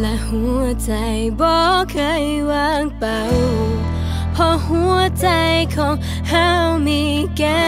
และหัวใจบ่เคยว่างเปล่าเพราะหัวใจของเฮามีแก้